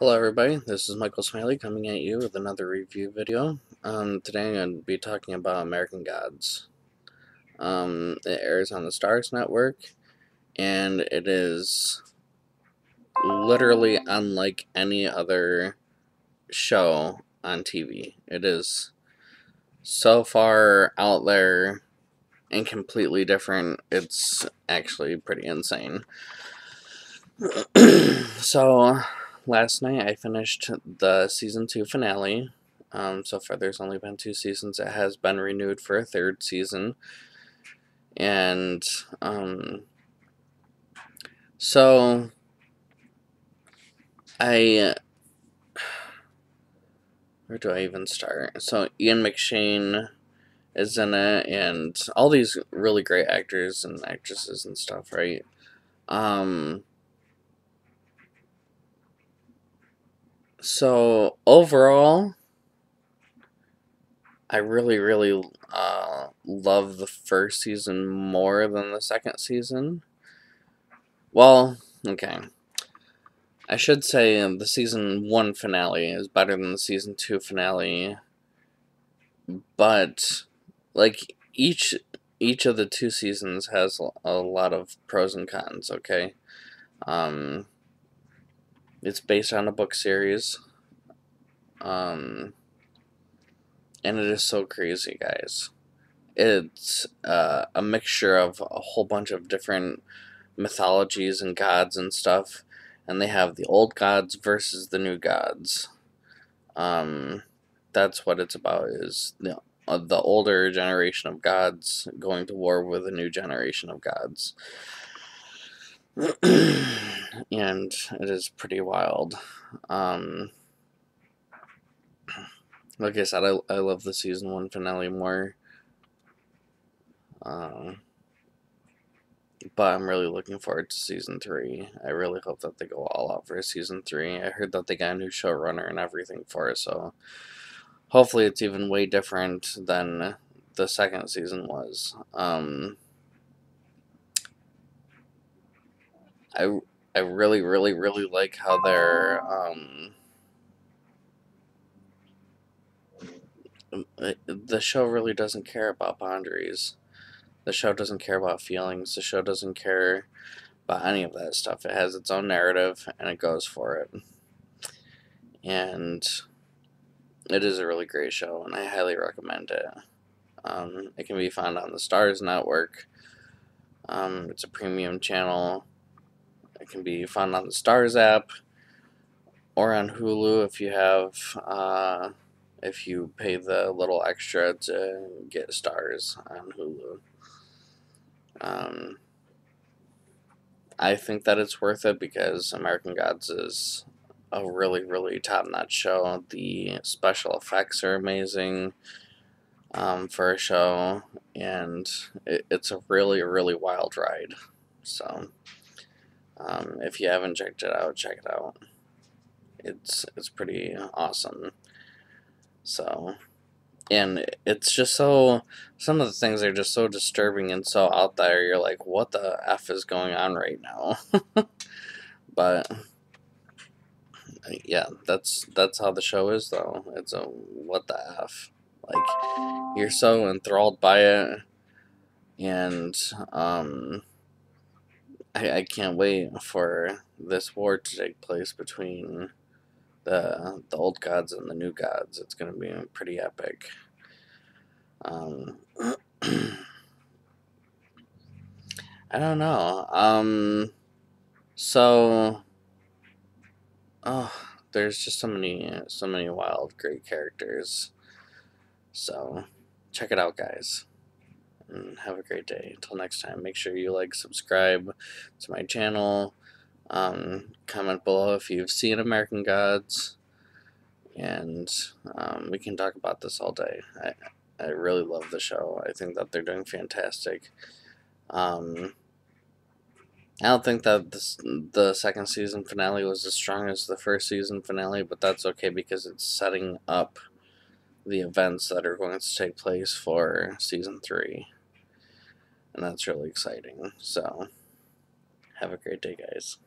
Hello everybody, this is Michael Smiley coming at you with another review video. Um, today I'm going to be talking about American Gods. Um, it airs on the Starz Network, and it is literally unlike any other show on TV. It is so far out there and completely different, it's actually pretty insane. so, last night I finished the season two finale. Um, so far, there's only been two seasons. It has been renewed for a third season, and um, so I where do I even start? So Ian McShane is in it, and all these really great actors and actresses and stuff, right? Um, So overall, I really, really uh, love the first season more than the second season. Well, okay. I should say the season one finale is better than the season two finale, but like each each of the two seasons has a lot of pros and cons. Okay, um, it's based on a book series. Um, and it is so crazy, guys. It's uh, a mixture of a whole bunch of different mythologies and gods and stuff. And they have the old gods versus the new gods. Um, that's what it's about, is the, uh, the older generation of gods going to war with a new generation of gods. and it is pretty wild. Um, like I said, I, I love the season one finale more. Um, but I'm really looking forward to season three. I really hope that they go all out for season three. I heard that they got a new showrunner and everything for it, so hopefully it's even way different than the second season was. Um, I I really, really, really like how they're um, the show really doesn't care about boundaries. The show doesn't care about feelings. The show doesn't care about any of that stuff. It has its own narrative and it goes for it. And it is a really great show, and I highly recommend it. Um, it can be found on the Starz Network. Um, it's a premium channel. Can be found on the Starz app or on Hulu if you have uh, if you pay the little extra to get Starz on Hulu. Um, I think that it's worth it because American Gods is a really, really top notch show. The special effects are amazing um, for a show, and it, it's a really, really wild ride. So, um, if you haven't checked it out, check it out. It's it's pretty awesome. So, and it's just so some of the things are just so disturbing and so out there. You're like, what the f is going on right now? but yeah, that's that's how the show is though. It's a what the f. Like you're so enthralled by it, and um, I I can't wait for this war to take place between the the old gods and the new gods. It's going to be pretty epic. Um, I don't know. Um, so, oh, there's just so many, so many wild, great characters. So, check it out, guys. And have a great day. Until next time, make sure you like, subscribe to my channel. Um, comment below if you've seen American Gods, and um, we can talk about this all day. I, I really love the show. I think that they're doing fantastic. Um, I don't think that this, the second season finale was as strong as the first season finale, but that's okay because it's setting up the events that are going to take place for season three. And that's really exciting. So, have a great day, guys.